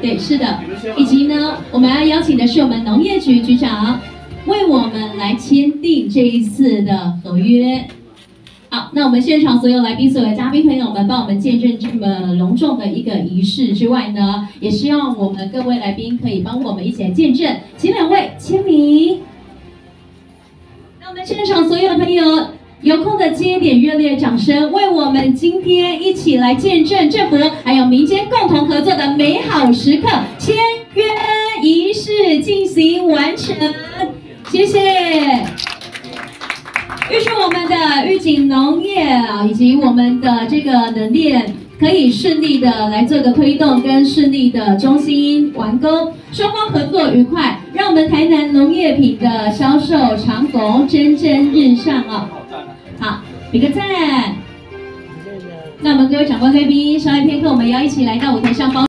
对，是的，以及呢，我们要邀请的是我们农业局局长，为我们来签订这一次的合约。好，那我们现场所有来宾、所有的嘉宾朋友们，帮我们见证这么隆重的一个仪式之外呢，也希望我们各位来宾可以帮我们一起来见证，请两位签名。那我们现场所有的朋友，有空的接点热烈掌声，为我们今天一起来见证政府还有民间共同合作的美好时刻签约仪式进行完成，谢谢。预祝我们的预警农业啊，以及我们的这个能链可以顺利的来做个推动，跟顺利的中心完工，双方合作愉快，让我们台南农业品的销售长虹蒸蒸日上啊！好，比个赞。那我们各位长官贵宾，稍后片刻我们要一起来到舞台上方。